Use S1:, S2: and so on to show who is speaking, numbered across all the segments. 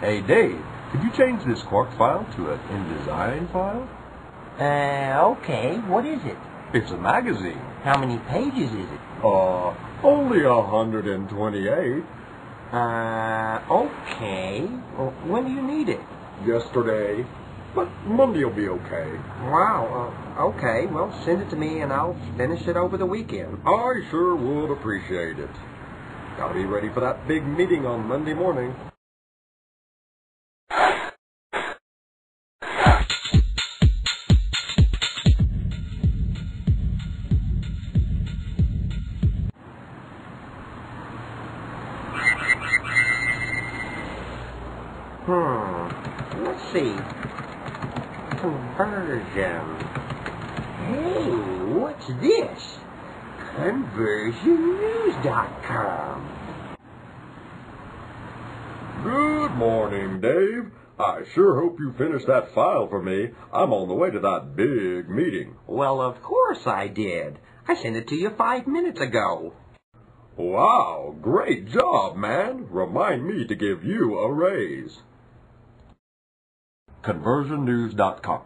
S1: Hey, Dave, could you change this Quark file to an InDesign file?
S2: Uh, okay. What is it?
S1: It's a magazine.
S2: How many pages is it?
S1: Uh, only a 128.
S2: Uh, okay. Well, when do you need it?
S1: Yesterday. But Monday will be okay.
S2: Wow. Uh, okay. Well, send it to me and I'll finish it over the weekend.
S1: I sure would appreciate it. Gotta be ready for that big meeting on Monday morning.
S2: Hmm. Let's see. Conversion. Hey, what's this? ConversionNews.com.
S1: Good morning, Dave. I sure hope you finished that file for me. I'm on the way to that big meeting.
S2: Well, of course I did. I sent it to you five minutes ago.
S1: Wow, great job, man. Remind me to give you a raise. ConversionNews.com,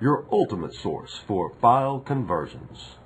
S1: your ultimate source for file conversions.